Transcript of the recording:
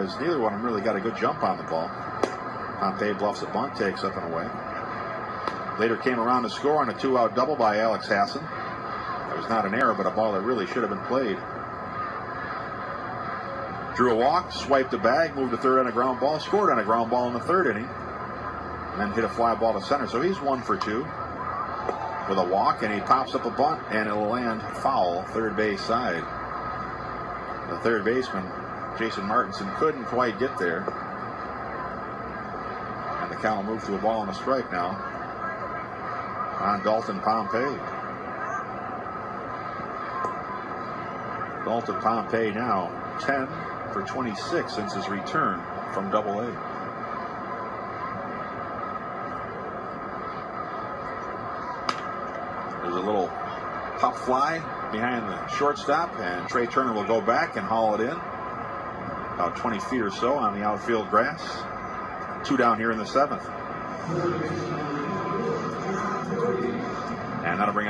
as neither one of them really got a good jump on the ball. Pompey bluffs a bunt, takes up and away. Later came around to score on a two-out double by Alex Hassan. It was not an error, but a ball that really should have been played. Drew a walk, swiped a bag, moved to third on a ground ball, scored on a ground ball in the third inning, and then hit a fly ball to center. So he's one for two with a walk, and he pops up a bunt, and it'll land foul, third base side. The third baseman, Jason Martinson, couldn't quite get there. And the count will move to a ball and a strike now on Dalton Pompey. Dalton Pompey now 10 for 26 since his return from Double A. There's a little pop fly behind the shortstop, and Trea Turner will go back and haul it in. About 20 feet or so on the outfield grass. Two down here in the seventh. And that'll bring up